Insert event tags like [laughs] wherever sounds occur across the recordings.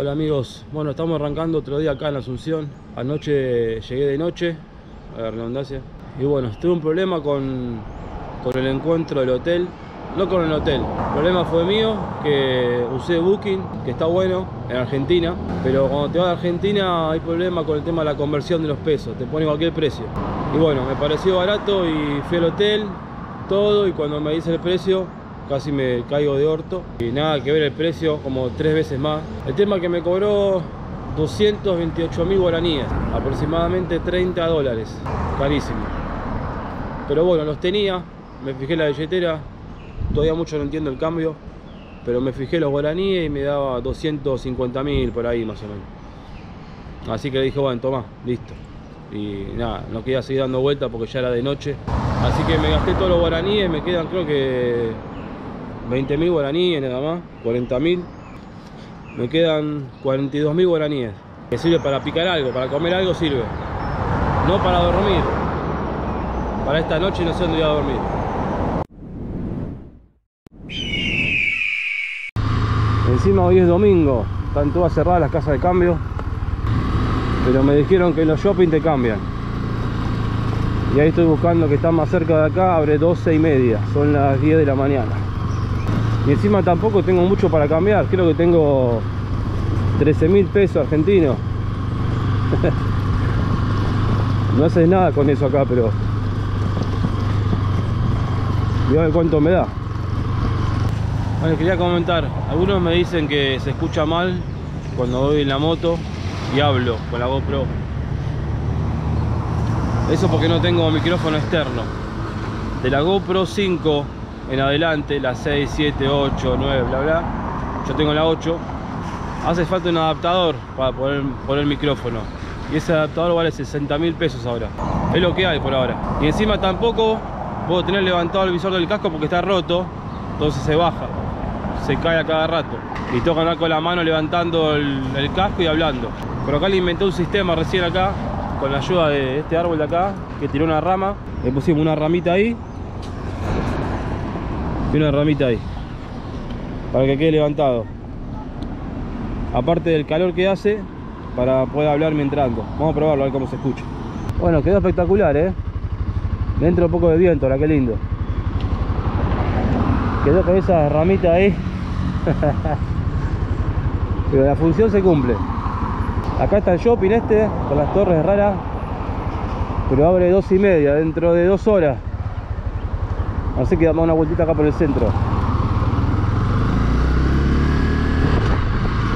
Hola amigos, bueno estamos arrancando otro día acá en Asunción. Anoche llegué de noche, a la redundancia. Y bueno, tuve un problema con, con el encuentro del hotel. No con el hotel, el problema fue mío, que usé Booking, que está bueno, en Argentina. Pero cuando te vas a Argentina hay problema con el tema de la conversión de los pesos, te pone cualquier precio. Y bueno, me pareció barato y fui al hotel, todo, y cuando me dice el precio, casi me caigo de orto. Y nada que ver el precio como tres veces más. El tema que me cobró 228 mil guaraníes aproximadamente 30 dólares. Carísimo. Pero bueno los tenía me fijé la billetera. Todavía mucho no entiendo el cambio pero me fijé los guaraníes y me daba 250 mil por ahí más o menos. Así que dije bueno toma listo y nada no quería seguir dando vueltas porque ya era de noche. Así que me gasté todos los guaraníes me quedan creo que 20.000 guaraníes nada más, 40.000. Me quedan 42.000 guaraníes. Que sirve para picar algo, para comer algo sirve. No para dormir. Para esta noche no sé dónde voy a dormir. Encima hoy es domingo, están todas cerradas las casas de cambio. Pero me dijeron que los shopping te cambian. Y ahí estoy buscando que está más cerca de acá, abre 12 y media, son las 10 de la mañana. Y encima tampoco tengo mucho para cambiar. Creo que tengo 13 mil pesos argentinos. [laughs] no haces nada con eso acá, pero... Voy a cuánto me da. Bueno, quería comentar. Algunos me dicen que se escucha mal cuando voy en la moto y hablo con la GoPro. Eso porque no tengo micrófono externo. De la GoPro 5 en adelante, la 6, 7, 8, 9, bla bla. Yo tengo la 8. Hace falta un adaptador para poner, poner el micrófono. Y ese adaptador vale 60 mil pesos ahora. Es lo que hay por ahora. Y encima tampoco puedo tener levantado el visor del casco porque está roto. Entonces se baja. Se cae a cada rato. Y que andar con la mano levantando el, el casco y hablando. Pero acá le inventé un sistema recién acá. Con la ayuda de este árbol de acá. Que tiró una rama. Le pusimos una ramita ahí y una ramita ahí. Para que quede levantado. Aparte del calor que hace para poder hablar mientras ando vamos a probarlo a ver cómo se escucha. Bueno quedó espectacular eh dentro un poco de viento ahora qué lindo. Quedó con esa ramita ahí. [laughs] Pero la función se cumple. Acá está el shopping este con las torres raras. Pero abre dos y media dentro de dos horas Así que damos una vueltita acá por el centro.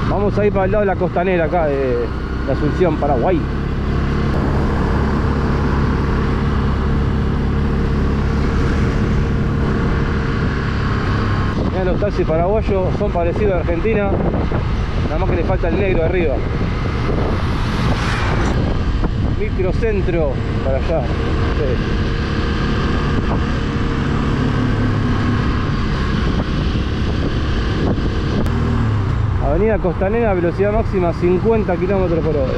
Vamos a ir para el lado de la costanera acá de, Asunción, Paraguay. Miren los taxis paraguayos son parecidos a Argentina, nada más que le falta el negro arriba. Microcentro para allá. Avenida Costanera, velocidad máxima 50 km por hora.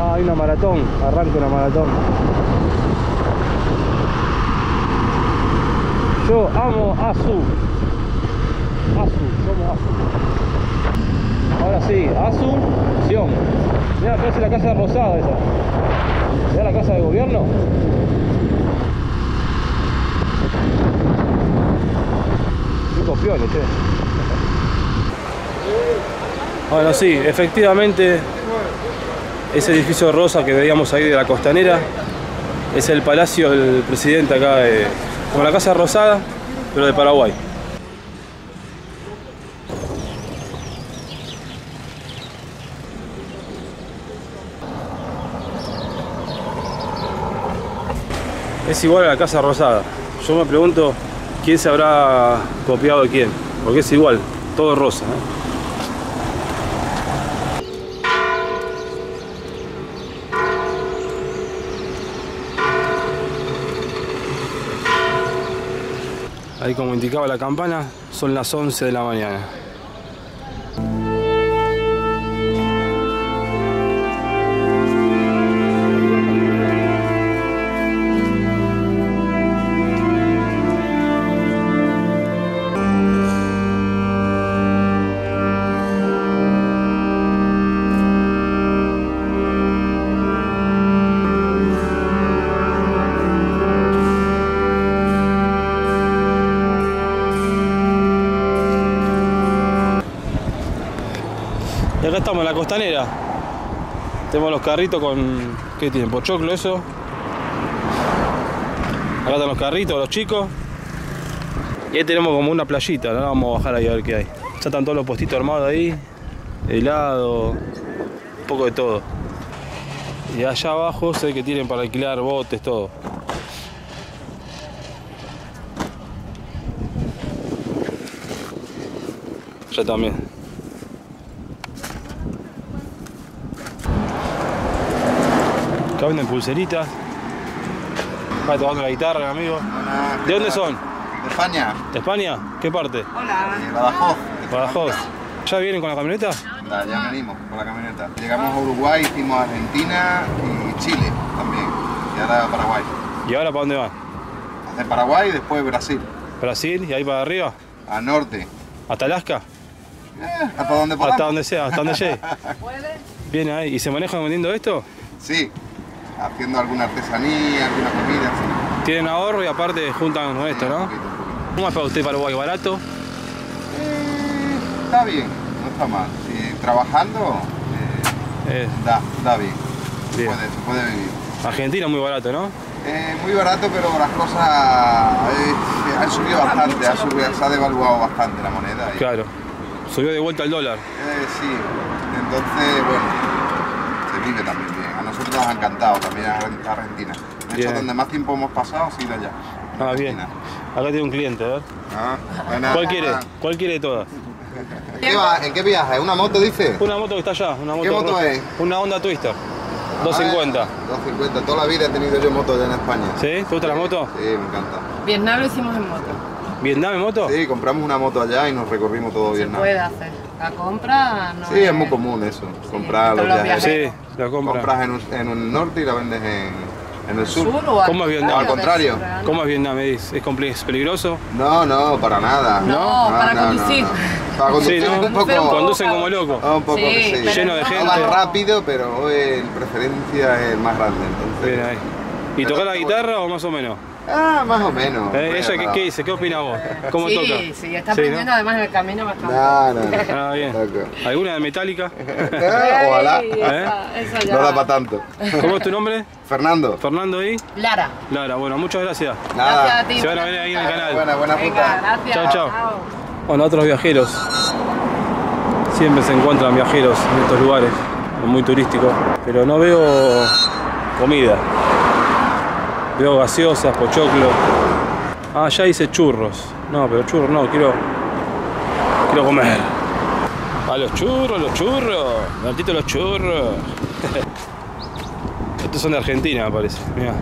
Ah, hay una maratón, arranca una maratón. Yo amo Azu. Azu, Ahora sí, Asunción. Mira, parece la casa rosada esa. ¿Mira la casa de gobierno? Qué copiones, che. Bueno, sí, efectivamente ese edificio rosa que veíamos ahí de la costanera es el palacio del presidente acá como la casa rosada, pero de Paraguay. Es igual a la Casa Rosada. Yo me pregunto quién se habrá copiado de quién, porque es igual, todo rosa. ¿eh? Ahí como indicaba la campana, son las 11 de la mañana. Los carritos con. ¿Qué tienen? ¿Pochoclo eso? Acá están los carritos, los chicos. Y ahí tenemos como una playita, ¿no? Vamos a bajar ahí a ver qué hay. Ya están todos los puestitos armados ahí. Helado, un poco de todo. Y allá abajo sé que tienen para alquilar botes, todo. Ya también. Acá venden pulseritas. Acá tocando la guitarra, mi amigo. ¿De dónde son? De España, ¿De España? ¿Qué parte? de Badajoz. Badajoz. ¿Ya vienen con la camioneta? Ya, ya venimos con la camioneta. Llegamos a Uruguay, hicimos Argentina y Chile también. Y ahora Paraguay. ¿Y ahora para dónde van? Hacia Paraguay y después Brasil. ¿Brasil? ¿Y ahí para arriba? Al norte. ¿Hasta Alaska? Eh, hasta donde podamos. Hasta donde sea, hasta donde llegue. [laughs] Viene ahí. ¿Y se manejan vendiendo esto? Sí. Haciendo alguna artesanía, alguna comida. Sí. Tienen ahorro y aparte juntan con esto, Un ¿no? poquito, un poquito. ¿Cómo es para usted Paraguay? ¿Barato? Eh, está bien, no está mal. Si trabajando, eh, Eh, da, da bien. Se Bien. puede, se puede vivir. Argentina muy barato, ¿no? Eh, muy barato, pero las cosas eh, han subido bastante, ha subido- se ha devaluado bastante la moneda. y- Claro. Subió de vuelta el dólar. Eh, sí, entonces, bueno, se vive también A nos ha encantado también Argen- Argentina. De Bien. hecho, donde más tiempo hemos pasado ha sido allá. Ah, bien. Acá tiene un cliente, a ver. Ah, buena. ¿Cuál quiere? ¿Cuál quiere de todas? ¿Qué va- ¿En qué viaja? ¿En una moto, dice? Una moto que está allá. Una moto ¿Qué moto roja. es? Una Honda Twister. 250. Ah, 250. Toda la vida he tenido yo moto allá en España. ¿Sí? ¿Te gusta la moto? Sí, me encanta. Vietnam lo hicimos en moto. ¿Vietnam en moto? Sí, compramos una moto allá y nos recorrimos todo Se Vietnam. puede hacer. La compra no Sí, es muy común eso. Comprar los los viajes. viajeros. Sí, la compra. Compras en, un- en un norte y la vendes en, en el sur. ¿Sur o al ¿Cómo es Vietnam? Al contrario. ¿Cómo es Vietnam? ¿Es, es peligroso? No, no, para nada. No, para conducir. Para conducir Sí, ¿no? un poco. Conducen como locos. Ah, un poco Sí, sí. Lleno de no- gente. No van rápido, pero hoy en preferencia es el más grande. Entonces. Bien ahí. ¿Y tocar la guitarra o más o menos? Ah, más o menos. Eh, ¿Ella qué, dice? ¿Qué opina vos? ¿Cómo sí, toca? Sí, está Sí, aprendiendo ¿no? además en el camino bastante. No, no, no. Ah, bien. ¿Alguna de Metallica? [laughs] Eh, Ojalá. Ey, esa- esa ya. No da para tanto. ¿Cómo es tu nombre? Fernando. Fernando y Lara. Lara. Bueno, muchas gracias. Nada. Gracias a ti. Se van a ver ahí en el canal. Buena, buena Venga, puta. gracias. Chao, chao. Bueno, otros viajeros. Siempre se encuentran viajeros en estos lugares, muy turísticos. Pero no veo comida. Veo gaseosas, pochoclo. Ah, ya hice churros. No, pero churros no, quiero. Quiero comer. A los churros, los churros. Martito los churros. [laughs] Estos son de Argentina, me parece. Mirá.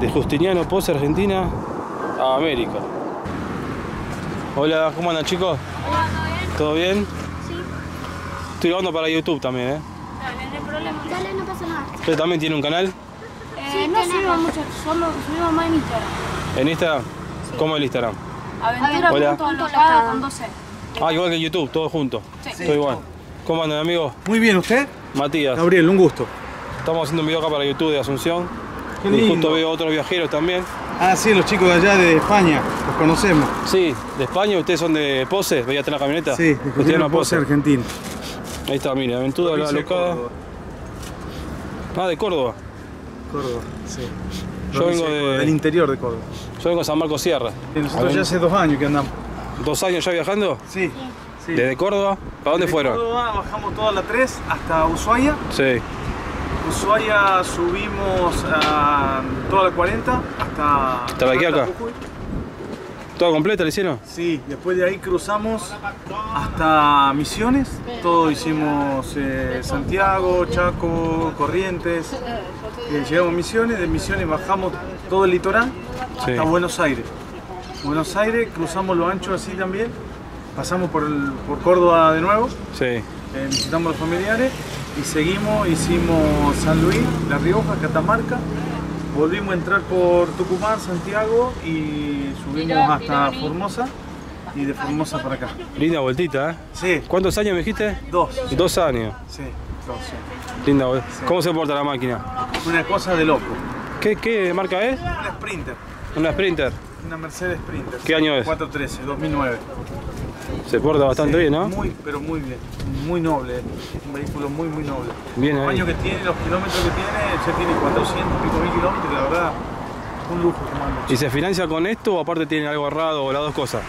De Justiniano Pose, Argentina, a América. Hola, ¿cómo andan chicos? ¿Todo bien? Sí. Estoy grabando para YouTube también, ¿eh? Dale, no hay problema. Dale, no pasa nada. ¿Usted también tiene un canal? No subimos mucho, solo subimos más en Instagram. ¿En Instagram? ¿Cómo es el Instagram? Aventura Hola. punto alocada con 12. Ah, igual que YouTube, todo junto. Sí. Todo igual. ¿Cómo andan, amigo? Muy bien, ¿usted? Matías. Gabriel, un gusto. Estamos haciendo un video acá para YouTube de Asunción. Qué Y lindo. justo veo otros viajeros también. Ah, sí, los chicos de allá de España, los conocemos. Sí, de España, ustedes son de Pose, veía en la camioneta. Sí, de Ustedes no Pose, Argentina. Ahí está, mire, aventura la locada. Ah, de Córdoba. Córdoba, sí. Yo vengo de- Del interior de Córdoba. Yo vengo de San Marcos Sierra. Y nosotros ya hace dos años que andamos. ¿Dos años ya viajando? Sí. sí. ¿Desde Córdoba? ¿Para dónde Desde fueron? Córdoba bajamos toda la 3 hasta Ushuaia. Sí. Ushuaia subimos a toda la 40 hasta... ¿Hasta la Quiaca? Jujuy. ¿Toda completa le hicieron? Sí, después de ahí cruzamos hasta Misiones, todo hicimos eh, Santiago, Chaco, Corrientes, Eh, llegamos a Misiones, de Misiones bajamos todo el litoral Sí. hasta Buenos Aires. Buenos Aires, cruzamos lo ancho así también, pasamos por, el- por Córdoba de nuevo, Sí. eh, visitamos a los familiares y seguimos, hicimos San Luis, La Rioja, Catamarca, volvimos a entrar por Tucumán, Santiago y subimos hasta Formosa y de Formosa para acá. Linda vueltita, ¿eh? Sí, ¿Cuántos años me dijiste? dos. Dos años. Sí, dos. sí. Linda vuelta. ¿Cómo se porta la máquina? Una cosa de loco. ¿Qué, qué marca es? Una Sprinter, Una Sprinter. una Mercedes Sprinter. ¿Qué año es? 413, 2009. Se porta bastante Sí, bien, ¿no? Muy, pero muy bien. Muy noble. Es un vehículo muy, muy noble. Bien Los ahí. años que tiene, los kilómetros que tiene, ya tiene 400 y pico mil kilómetros, la verdad, un lujo. ¿Y se financia con esto o aparte tiene algo ahorrado o las dos cosas?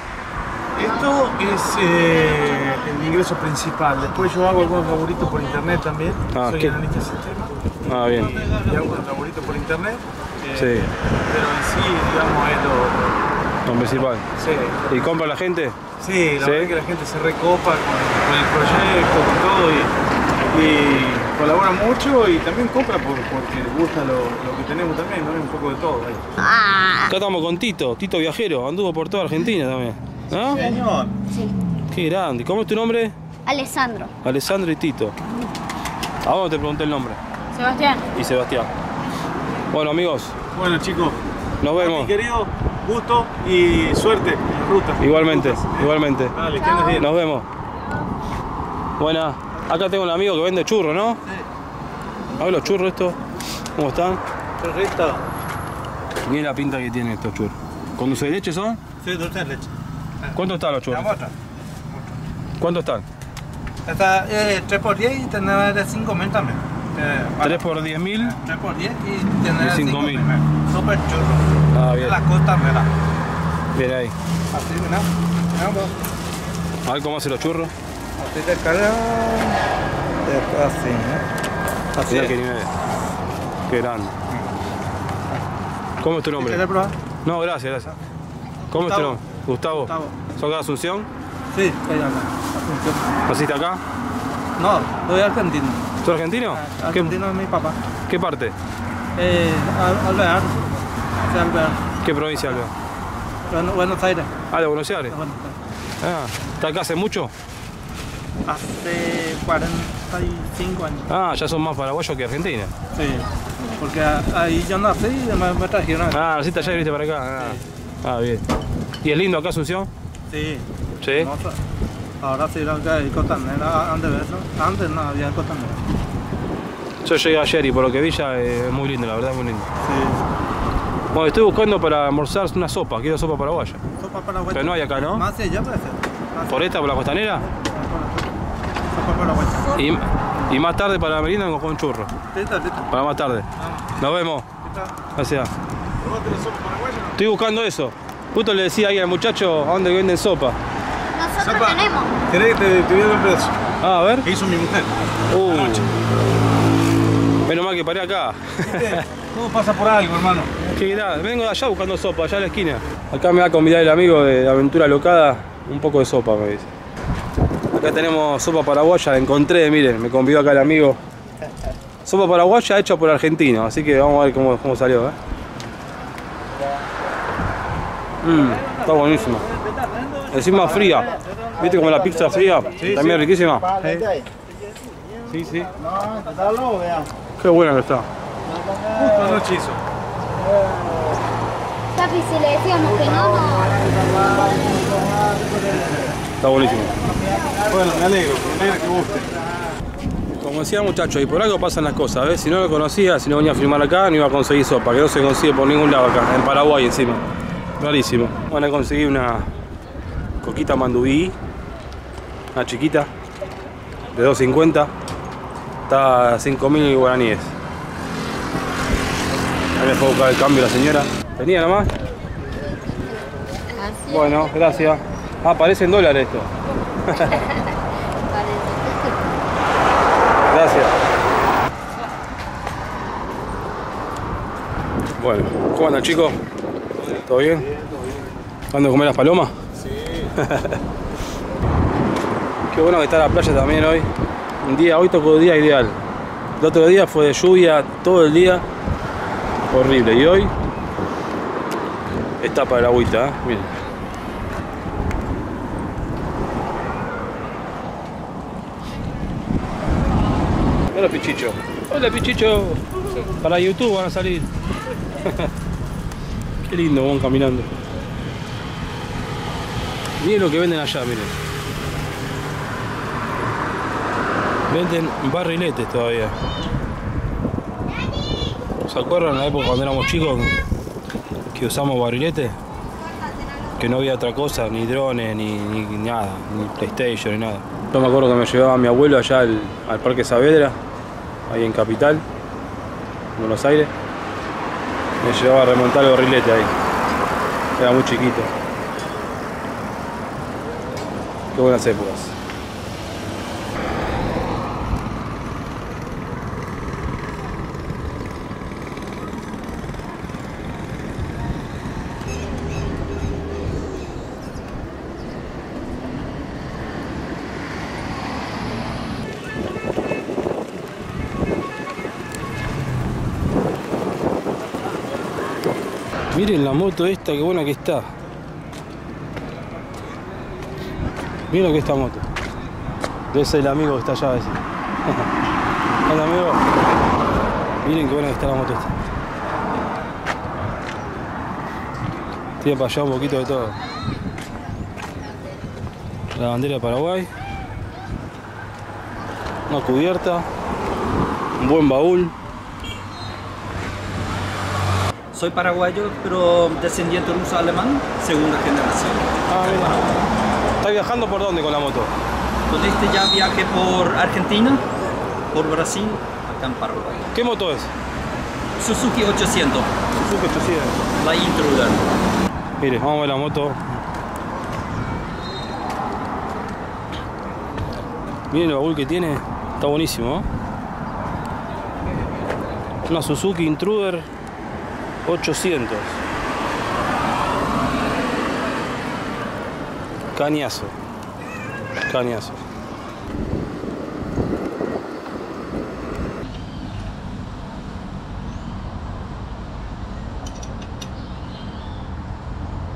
Esto es eh, el ingreso principal. Después yo hago algunos laburitos por internet también. Ah, Soy ¿qué? analista de sistema. Ah, bien. Y hago unos laburitos por internet. eh, Sí. Pero en sí, digamos, es lo. Sí, ¿Y compra la gente? Sí, la ¿Sí? verdad es que la gente se recopa con, con el proyecto, con todo y, y colabora mucho y también compra por- porque le gusta lo, lo que tenemos también, ¿no? Un poco de todo ahí. Acá estamos con Tito, Tito Viajero, anduvo por toda Argentina también. ¿No? Señor. Qué grande. ¿Cómo es tu nombre? Alessandro. Alessandro y Tito. ¿A dónde te pregunté el nombre? Sebastián. Y Sebastián. Bueno amigos, Bueno chicos, nos mi vemos. querido, gusto y suerte en la ruta. Igualmente, Rutas, ¿eh? igualmente. Dale, que andes bien. Nos vemos. Buena. Acá tengo un amigo que vende churros, ¿no? A ver los churros estos. ¿Cómo están? Perfecto. Miren la pinta que tienen estos churros. ¿Con dulce de leche son? Sí, dulce de leche. ¿Cuánto están los churros? ¿Cuánto están? Es 3 por 10 y tener de 5 mil también. Eh, vale. 3 por 10 mil. 3 por 10 y tener Y de 5 5 mil. Super churro. Ah, De bien. las costas, ¿verdad? Bien ahí. Así, mira. Mira. A ver cómo hacen los churros. Así de cara. De así, ¿no? Así. Mirá qué nivel. Qué grande. ¿Cómo es tu nombre? ¿Quieres probar? No, gracias, gracias. ¿Cómo es tu Gustavo. nombre? Gustavo. Gustavo. ¿Sos de Asunción? Sí, estoy acá. Asunción. ¿Naciste acá? No, soy argentino. ¿Sos argentino? ¿Qué, Argentino es mi papá. qué parte? Eh, Al- Alvear. Sí, Alvear. ¿Qué provincia? Bueno, Buenos Aires. Ah, de Buenos Aires. Buenos Aires. Ah, ¿está acá hace mucho? Hace 45 años. Ah, ya son más paraguayos que argentinos. Sí, porque ahí yo nací y me, me trajeron. Ah, naciste allá y viniste para acá. Ah, Ah, bien. ¿Y es lindo acá Asunción? Sí, Sí. Ahora sí lo que hay costanera, antes de eso, antes no había costanera. Yo llegué ayer y por lo que vi ya eh, es muy lindo, la verdad, muy lindo. Sí. Bueno, estoy buscando para almorzar una sopa, quiero sopa paraguaya. Sopa paraguaya. Pero no hay acá, ¿no? Más allá puede ser. ¿Por esta, por la costanera? Sopa paraguaya. Y, y más tarde para la merienda con un churro. Listo, listo. Para más tarde. Nos vemos. Gracias. Estoy buscando eso. Justo le decía ahí al muchacho a dónde venden sopa. Nosotros Sopa. tenemos. ¿Querés que te, te voy a dar un pedazo? Ah, a ver. ¿Qué hizo mi mujer? Uh. Anoche. Menos mal que paré acá. Todo pasa por algo, hermano. Qué grande. Vengo de allá buscando sopa, allá a la esquina. Acá me va a convidar el amigo de Aventura Locada un poco de sopa, me dice. Acá tenemos sopa paraguaya, la encontré, miren, me convidó acá el amigo. Sopa paraguaya hecha por argentino, así que vamos a ver cómo, cómo salió, ¿eh? Mm, está buenísima. Encima fría. ¿Viste como la pizza fría? También riquísima. Sí, sí. Qué buena que está. Justo anoche hizo. Papi, si le decíamos que no, no. Está buenísimo. Bueno, me alegro, me alegro que guste. Como decía muchachos, y por algo pasan las cosas, ¿ves? Si no lo conocía, si no venía a filmar acá, no iba a conseguir sopa, que no se consigue por ningún lado acá, en Paraguay encima. Rarísimo. Van a conseguir una coquita mandubí, una chiquita, de 2.50, está a 5.000 guaraníes. Ahí me fue a buscar el cambio la señora. ¿Tenía nomás? Así Bueno, gracias. Ah, parece en dólares esto. parece. [laughs] Gracias. Bueno, ¿cómo andan chicos? ¿Todo bien? ¿Ando a comer las palomas? Sí. [laughs] Qué bueno que está la playa también hoy. Un día, hoy tocó día ideal. El otro día fue de lluvia todo el día. Horrible. Y hoy está para la agüita, ¿eh? Miren. Hola Pichicho. Hola Pichicho. Para YouTube van a salir. [laughs] Qué lindo van caminando. Miren lo que venden allá, miren. Venden barriletes todavía. ¿Se acuerdan en la época cuando éramos chicos que usamos barriletes? Que no había otra cosa, ni drones, ni, nada, ni PlayStation, ni nada. Yo me acuerdo que me llevaba mi abuelo allá al, Parque Saavedra, ahí en Capital, Buenos Aires. Me llevaba a remontar el barrilete ahí. Era muy chiquito. Qué buenas épocas. Miren la moto esta, qué buena que está. Miren lo que es esta moto. Debe ser el amigo que está allá a. [laughs] Hola amigo. Miren qué buena que está la moto esta. Tiene para allá un poquito de todo. La bandera de Paraguay. Una cubierta. Un buen baúl. Soy paraguayo, pero descendiente ruso-alemán, segunda generación. Ah, mira. ¿Está viajando por dónde con la moto? Con este ya viaje por Argentina, por Brasil, acá en Paraguay. ¿Qué moto es? Suzuki 800, Suzuki 800. la Intruder. Mire, vamos a ver la moto. Miren el baúl que tiene, está buenísimo. ¿eh? Una Suzuki Intruder 800. Cañazo. Cañazo.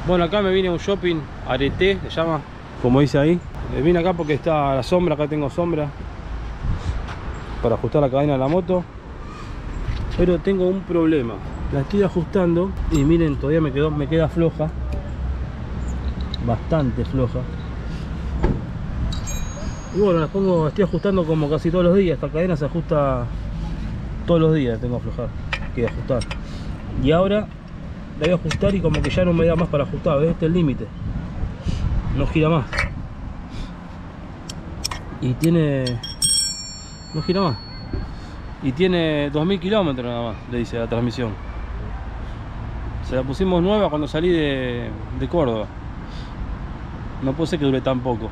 Bueno, acá me vine a un shopping, Arete, se llama, como dice ahí. Me vine acá porque está la sombra, acá tengo sombra para ajustar la cadena de la moto. Pero tengo un problema. La estoy ajustando y miren, todavía me, quedó, me queda floja. Bastante floja. Y bueno, la pongo, estoy ajustando como casi todos los días. Esta cadena se ajusta todos los días, tengo que aflojar, que ajustar. Y ahora la voy a ajustar y como que ya no me da más para ajustar, ¿ves? Este es el límite. No gira más. Y tiene... No gira más. Y tiene 2000 kilómetros nada más, le dice la transmisión. Se la pusimos nueva cuando salí de, de Córdoba. No puede ser que dure tan poco.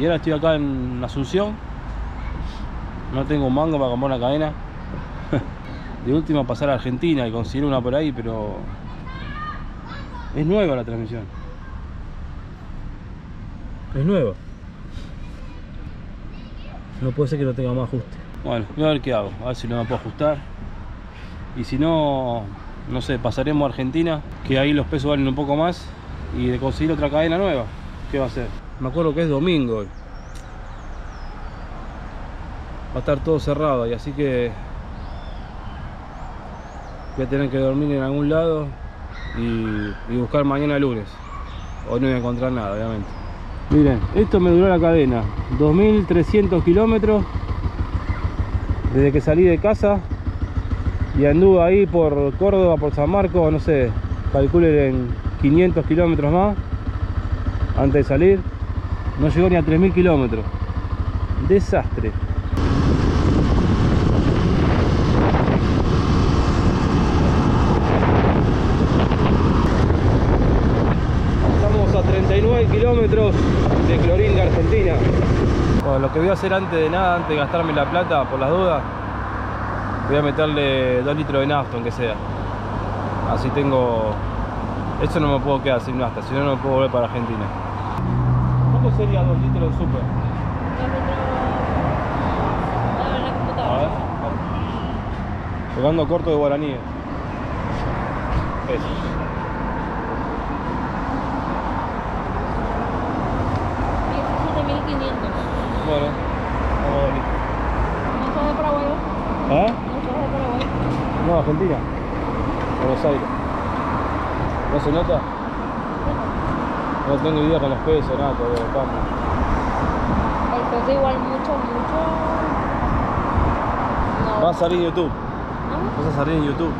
Y ahora estoy acá en Asunción. No tengo un mango para comprar una cadena. [laughs] De última pasar a Argentina y conseguir una por ahí, pero es nueva la transmisión. Es nueva. No puede ser que no tenga más ajuste. Bueno, voy a ver qué hago, a ver si no me puedo ajustar. Y si no, no sé, pasaremos a Argentina, que ahí los pesos valen un poco más, y de conseguir otra cadena nueva, ¿qué va a hacer? Me acuerdo que es domingo hoy. Va a estar todo cerrado y así que voy a tener que dormir en algún lado y, y buscar mañana lunes. Hoy no voy a encontrar nada, obviamente. Miren, esto me duró la cadena, 2300 kilómetros desde que salí de casa y anduve ahí por Córdoba, por San Marcos, no sé, calculen en 500 kilómetros más antes de salir. No llegó ni a 3000 kilómetros. Desastre. Estamos a 39 kilómetros de Clorinda, Argentina. Bueno, lo que voy a hacer antes de nada, antes de gastarme la plata por las dudas, voy a meterle 2 litros de nafta, aunque sea. Así tengo... Eso no me puedo quedar sin nafta, si no, no puedo volver para Argentina. ¿Cuánto sería 2 litros de super? A ver. Jugando corto de guaraníes. Pesos. Bueno, vamos a venir. ¿Ah? No, Argentina. Buenos Aires. ¿No se nota? No tengo idea con los pesos, nada, todavía. El peso igual mucho, mucho. No. Va a salir en YouTube. ¿Ah? Vas a salir en YouTube.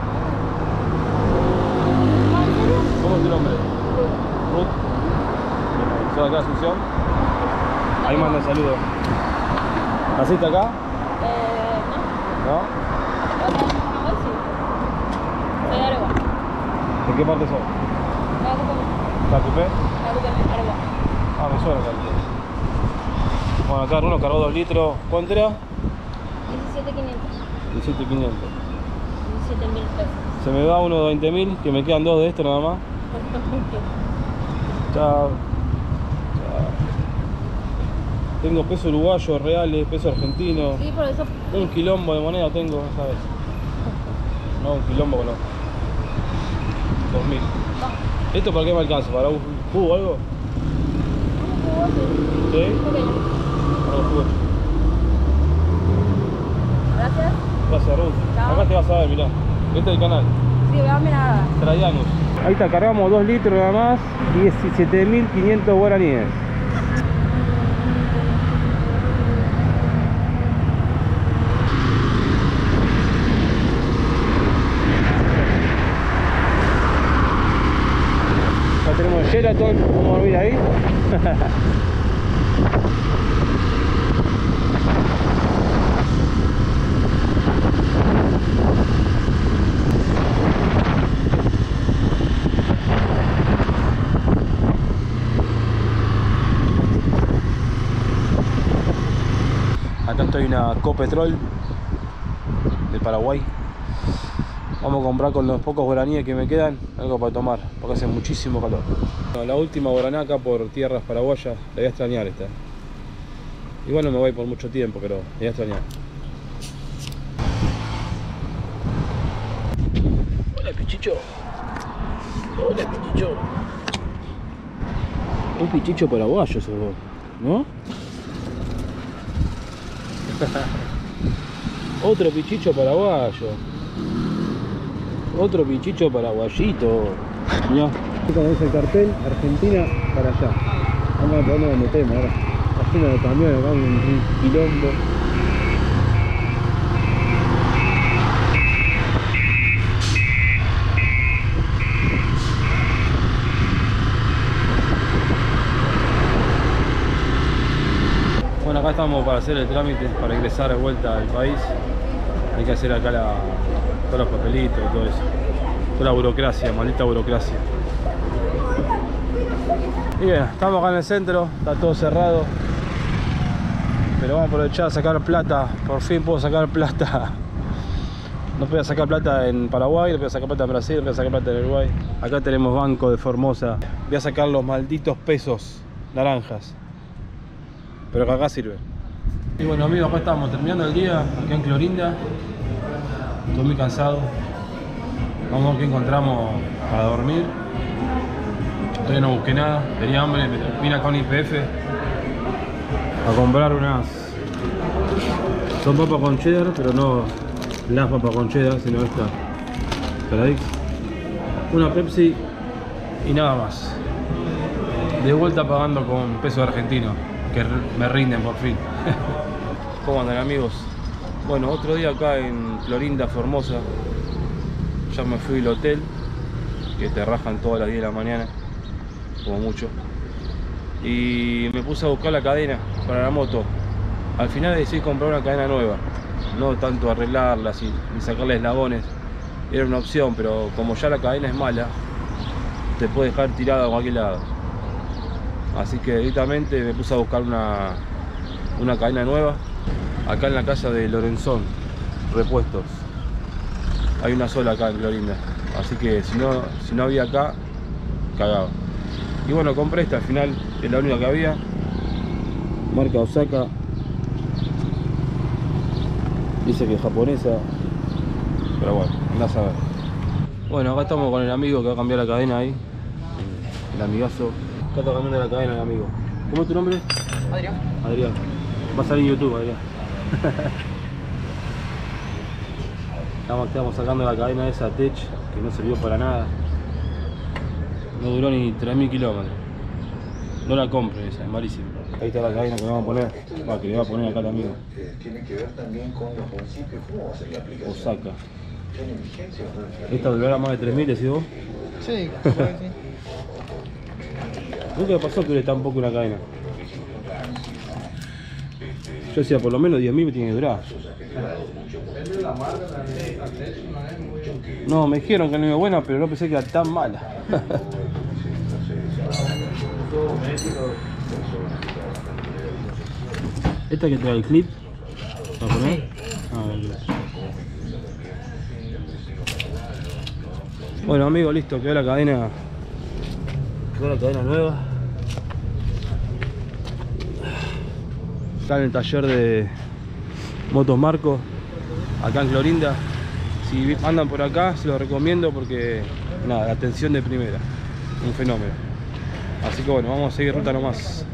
¿En serio? ¿Cómo es tu nombre? Ruth. Soy de acá Asunción. Ahí manda saludos. ¿Naciste acá? Eh, ¿No? no. Paraguay sí. Soy de Areguá. ¿De qué parte sos? Me acompañé. ¿La Cupé? Me acompañé. Areguá. Ah, me suena acá. Bueno, acá uno cargó 2 litros. ¿Cuánto era? 17.500. 17.500. 17 mil pesos. Se me va uno de 20.000, que me quedan dos de esto nada más. [laughs] Chao. Chao. Tengo peso uruguayo, reales, peso argentino. Sí, por eso. Un quilombo de moneda tengo vez. No, un quilombo con los 2000. ¿Esto para qué me alcanza? ¿Para un jugo o algo? ¿Sí? Pequeño. Para un jugo. Gracias. Gracias, Ruth. Chao. Acá te vas a ver, mirá. Este es el canal. Sí, voy a mirar. Traianus. Ahí está, cargamos 2 litros nada más, 17.500 guaraníes. Sheraton, vamos a dormir ahí. Acá estoy una Copetrol de Paraguay. Vamos a comprar con los pocos guaraníes que me quedan algo para tomar, porque hace muchísimo calor. La última guaraná acá por tierras paraguayas, la voy a extrañar esta. Igual no me voy por mucho tiempo, pero la voy a extrañar. Hola pichicho. Hola pichicho. Un pichicho paraguayo sos vos, ¿no? [laughs] Otro pichicho paraguayo. Otro pichicho paraguayito. Mirá. Como dice el cartel, Argentina para allá. Vamos a dónde nos metemos ahora. Está lleno de camiones, acá un, un quilombo. Bueno, acá estamos para hacer el trámite, para ingresar de vuelta al país. Hay que hacer acá la, todos los papelitos y todo eso. Toda la burocracia, maldita burocracia. Y bien, estamos acá en el centro, está todo cerrado. Pero vamos a aprovechar a sacar plata. Por fin puedo sacar plata. No podía sacar plata en Paraguay, no podía sacar plata en Brasil, no podía sacar plata en Uruguay. Acá tenemos Banco de Formosa. Voy a sacar los malditos pesos naranjas. Pero que acá sirve. Y bueno amigos, acá estamos terminando el día, acá en Clorinda. Estoy muy cansado. Vamos a ver qué encontramos para dormir. Todavía no busqué nada, tenía hambre, me vine acá un IPF a comprar unas. Son papas con cheddar, pero no las papas con cheddar, sino esta. Caradix. Una Pepsi y nada más. De vuelta pagando con peso argentino, que me rinden por fin. [laughs] ¿Cómo andan amigos? Bueno, otro día acá en Florinda, Formosa. Ya me fui al hotel, que te rajan todas las 10 de la mañana, como mucho. Y me puse a buscar la cadena para la moto. Al final decidí comprar una cadena nueva, no tanto arreglarlas y, y sacarle eslabones. Era una opción, pero como ya la cadena es mala, te puede dejar tirada a cualquier lado. Así que directamente me puse a buscar una, una cadena nueva acá en la casa de Lorenzón, repuestos. Hay una sola acá en Clorinda. Así que si no, si no había acá, cagado. Y bueno, compré esta, al final es la única que había. Marca Osaka. Dice que es japonesa. Pero bueno, andás a ver. Bueno, acá estamos con el amigo que va a cambiar la cadena ahí. El amigazo. Acá está cambiando la cadena el amigo. ¿Cómo es tu nombre? Adrián. Adrián. Va a salir en YouTube, Adrián. [laughs] Estamos, estamos sacando la cadena esa Tech que no sirvió para nada. No duró ni 3.000 kilómetros. No la compre esa, es malísima. Ahí está la cadena que le vamos a poner. Va, que le va a poner acá al amigo. tiene que ver también con los principios, cómo va a ser la aplicación. Osaka. ¿Tiene vigencia o no? ¿Esta durará más de 3.000, decís vos? Sí, Nunca me [laughs] pasó que le tan poco una cadena. Yo decía, por lo menos 10.000 me tiene que durar. No, me dijeron que no era buena, pero no pensé que era tan mala. [laughs] ¿Esta que trae el clip? ¿Para poner? Ah. Bueno amigo, listo, quedó la cadena. Quedó la cadena nueva. Está en el taller de Motos Marco, acá en Clorinda. Si andan por acá, se los recomiendo porque, nada, la atención de primera, un fenómeno. Así que bueno, vamos a seguir ruta nomás.